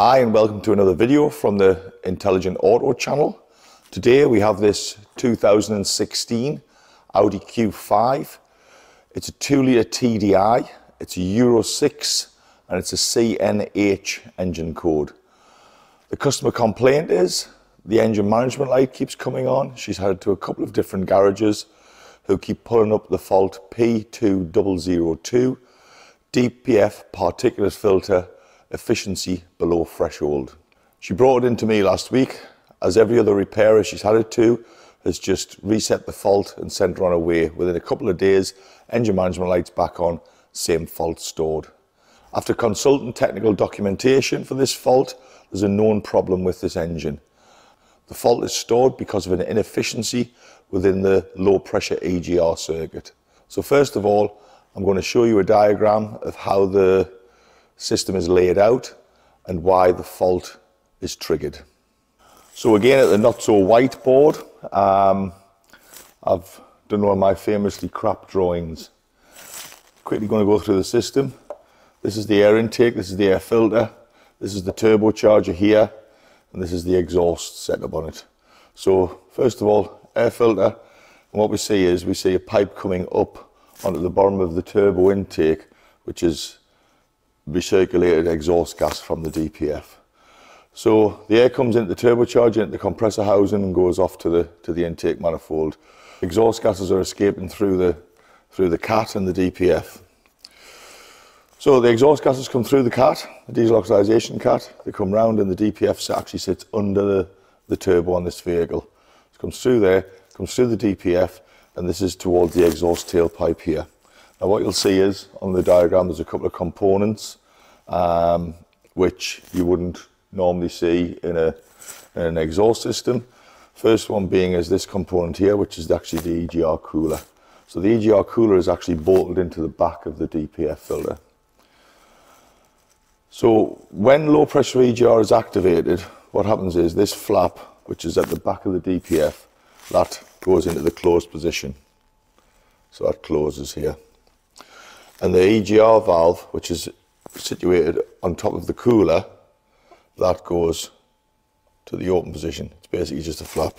Hi and welcome to another video from the Intelligent Auto channel. Today we have this 2016 Audi Q5. It's a 2 litre TDI, it's a Euro 6 and it's a CNH engine code. The customer complaint is the engine management light keeps coming on. She's had it to a couple of different garages who keep pulling up the fault P2002 DPF particulate filter efficiency below threshold. She brought it into me last week. As every other repairer she's had it to has just reset the fault and sent her on her way. Within a couple of days, engine management lights back on, same fault stored. After consulting technical documentation for this fault, there's a known problem with this engine. The fault is stored because of an inefficiency within the low pressure EGR circuit. So first of all, I'm going to show you a diagram of how the system is laid out and why the fault is triggered. So again, at the not so whiteboard, um, I've done one of my famously crap drawings. Quickly going to go through the system. This is the air intake, this is the air filter, this is the turbocharger here, and this is the exhaust setup on it. So first of all, air filter, and what we see is we see a pipe coming up onto the bottom of the turbo intake, which is recirculated exhaust gas from the DPF. So the air comes into the turbocharger, into the compressor housing and goes off to the, to the intake manifold. Exhaust gases are escaping through the, through the CAT and the DPF. So the exhaust gases come through the CAT, the diesel oxidization CAT, they come round and the DPF actually sits under the, the turbo on this vehicle. It comes through there, comes through the DPF, and this is towards the exhaust tailpipe here. Now what you'll see is on the diagram there's a couple of components um, which you wouldn't normally see in, a, in an exhaust system. First one being is this component here which is actually the EGR cooler. So the EGR cooler is actually bolted into the back of the DPF filter. So when low pressure EGR is activated, what happens is this flap, which is at the back of the DPF, that goes into the closed position. So that closes here. And the EGR valve, which is situated on top of the cooler, that goes to the open position. It's basically just a flap.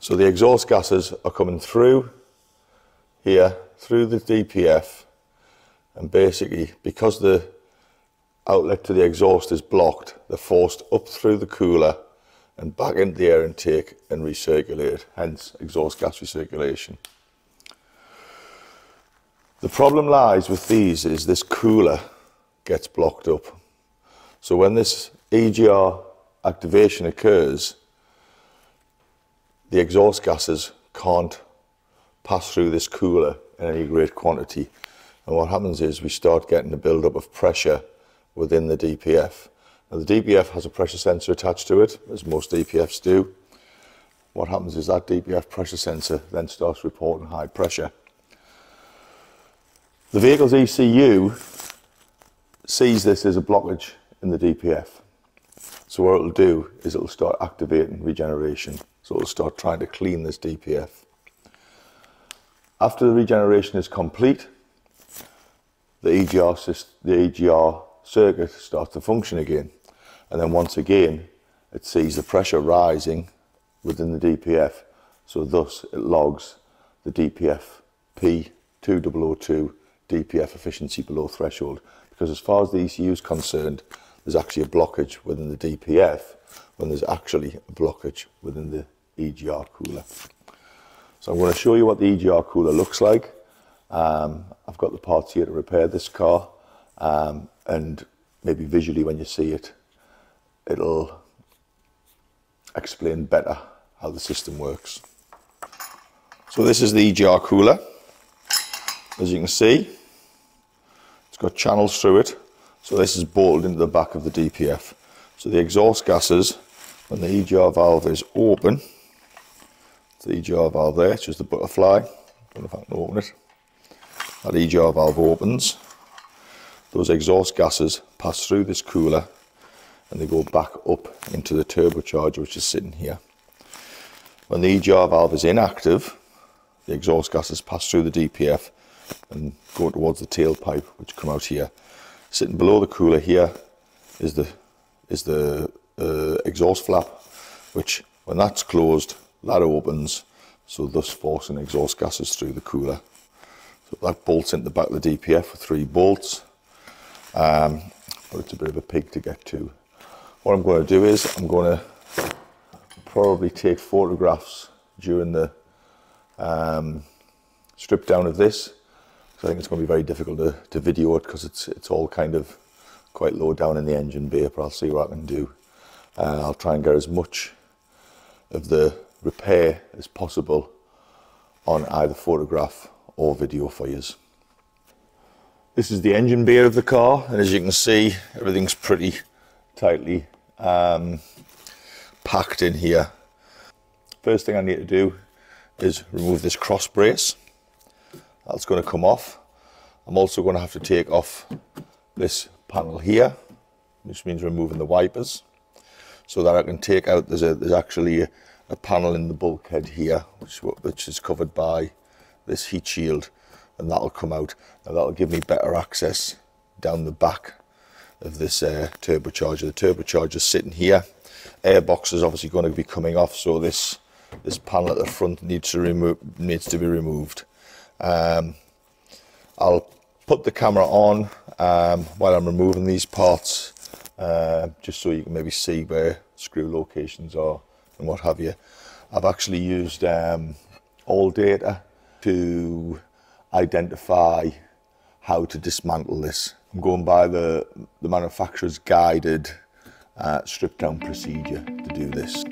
So the exhaust gases are coming through here, through the DPF, and basically because the outlet to the exhaust is blocked, they're forced up through the cooler and back into the air intake and recirculated, hence exhaust gas recirculation. The problem lies with these is this cooler gets blocked up. So when this EGR activation occurs, the exhaust gases can't pass through this cooler in any great quantity. And what happens is we start getting a build-up of pressure within the DPF. Now the DPF has a pressure sensor attached to it, as most DPFs do. What happens is that DPF pressure sensor then starts reporting high pressure. The vehicle's ECU sees this as a blockage in the DPF. So what it'll do is it'll start activating regeneration. So it'll start trying to clean this DPF. After the regeneration is complete, the EGR, system, the EGR circuit starts to function again. And then once again, it sees the pressure rising within the DPF. So thus it logs the DPF P2002 DPF efficiency below threshold because as far as the ECU is concerned, there's actually a blockage within the DPF when there's actually a blockage within the EGR cooler. So I'm going to show you what the EGR cooler looks like. Um, I've got the parts here to repair this car um, and maybe visually when you see it, it'll explain better how the system works. So this is the EGR cooler. As you can see, got channels through it. So this is bolted into the back of the DPF. So the exhaust gases, when the EGR valve is open, the EGR valve there, it's just the butterfly. Don't know if I can open it. That EGR valve opens. Those exhaust gases pass through this cooler and they go back up into the turbocharger which is sitting here. When the EGR valve is inactive, the exhaust gases pass through the DPF and go towards the tailpipe, which come out here. Sitting below the cooler here is the is the uh, exhaust flap, which when that's closed, that opens, so thus forcing exhaust gases through the cooler. So that bolts into the back of the DPF with three bolts. Um, but it's a bit of a pig to get to. What I'm going to do is I'm going to probably take photographs during the um, strip down of this. I think it's going to be very difficult to, to video it because it's it's all kind of quite low down in the engine bay, but I'll see what I can do. Uh, I'll try and get as much of the repair as possible on either photograph or video for you. This is the engine bay of the car, and as you can see, everything's pretty tightly um, packed in here. First thing I need to do is remove this cross brace. That's going to come off. I'm also going to have to take off this panel here, which means removing the wipers, so that I can take out, there's, a, there's actually a, a panel in the bulkhead here, which, which is covered by this heat shield, and that'll come out. Now that'll give me better access down the back of this uh, turbocharger. The turbocharger is sitting here. Airbox is obviously going to be coming off, so this this panel at the front needs to remove needs to be removed. Um, I'll put the camera on um, while I'm removing these parts, uh, just so you can maybe see where screw locations are and what have you. I've actually used um, ALLDATA to identify how to dismantle this. I'm going by the, the manufacturer's guided uh, strip down procedure to do this.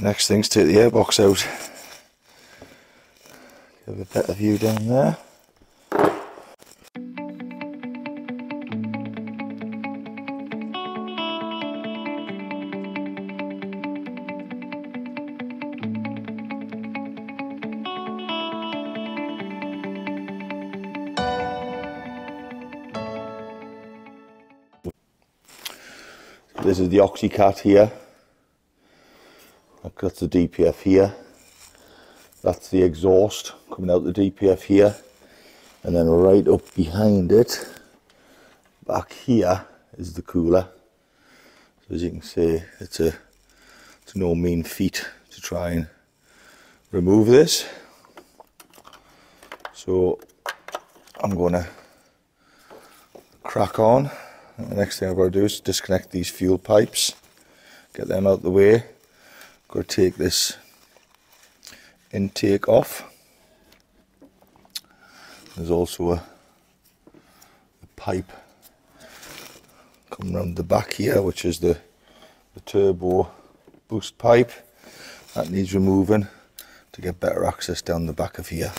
Next thing's take the airbox out. Give a better view down there. This is the Oxycat here. Got the DPF here. That's the exhaust coming out the DPF here. And then right up behind it, back here, is the cooler. So as you can see, it's a it's no mean feat to try and remove this. So I'm gonna crack on. The next thing I've got to do is disconnect these fuel pipes, get them out the way. Got to take this intake off. There's also a, a pipe coming around the back here, which is the, the turbo boost pipe. That needs removing to get better access down the back of here.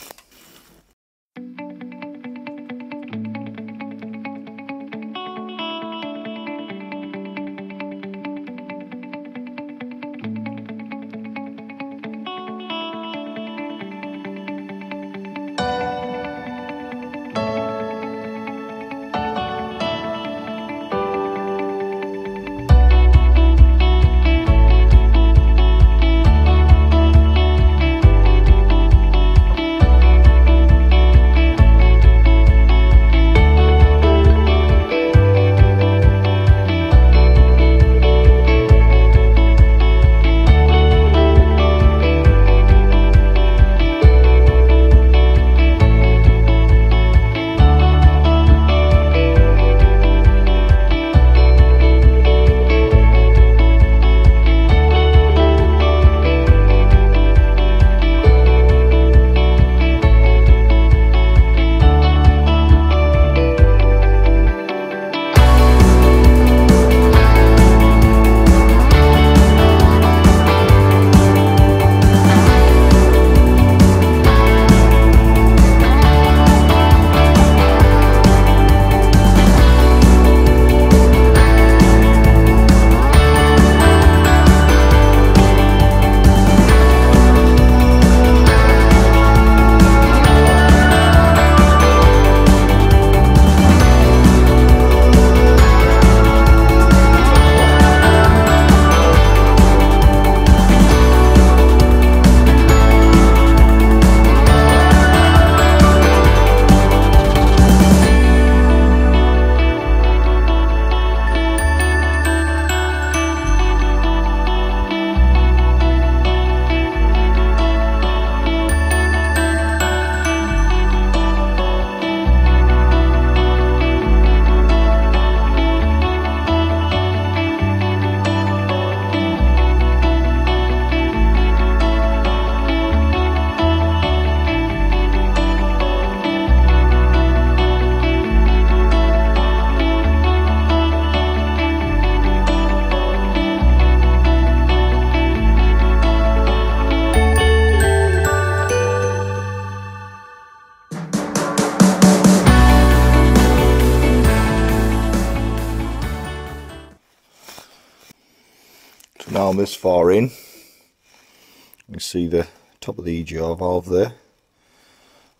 This far in. You can see the top of the EGR valve there.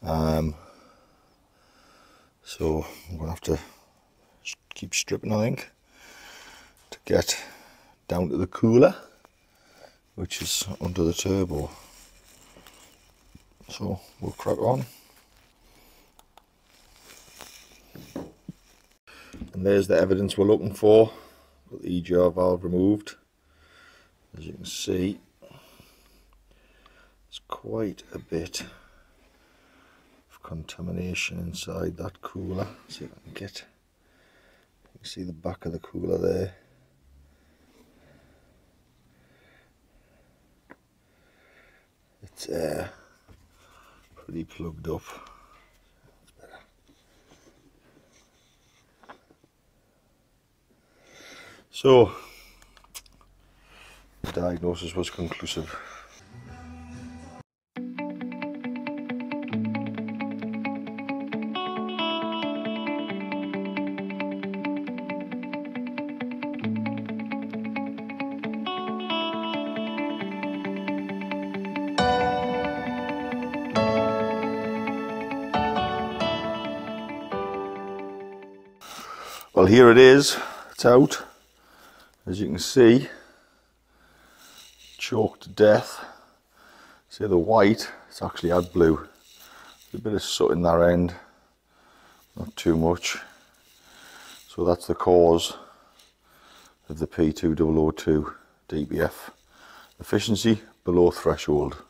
Um, so I'm going to have to keep stripping I think to get down to the cooler which is under the turbo. So we'll crack on. And there's the evidence we're looking for. The EGR valve removed. As you can see, it's quite a bit of contamination inside that cooler. See if I can get, you can see the back of the cooler there. It's uh, pretty plugged up. So, diagnosis was conclusive. Well, here it is. It's out. As you can see, choked to death. See the white, it's actually had blue. There's a bit of soot in that end, not too much. So that's the cause of the P2002 DPF. Efficiency below threshold.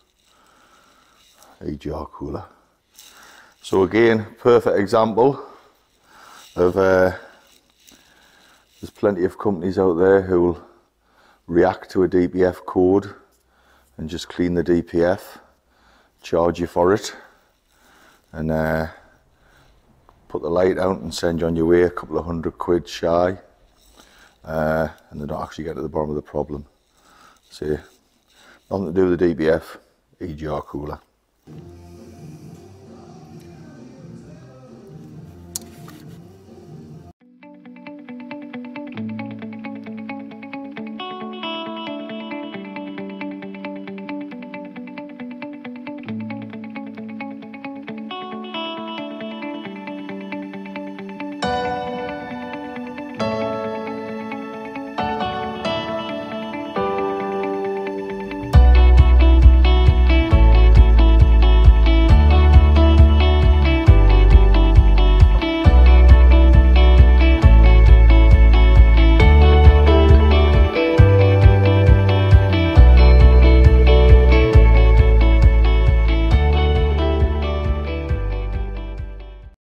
EGR cooler. So again, perfect example of uh, there's plenty of companies out there who will react to a DPF code and just clean the DPF, charge you for it, and uh, put the light out and send you on your way a couple of hundred quid shy, uh, and they don't actually get to the bottom of the problem. See, nothing to do with the DPF, EGR cooler.